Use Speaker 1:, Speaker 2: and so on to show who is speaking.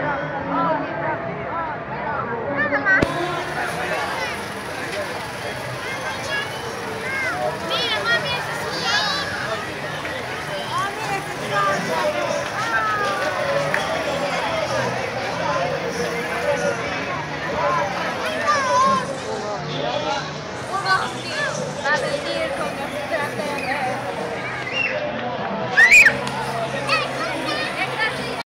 Speaker 1: Bye.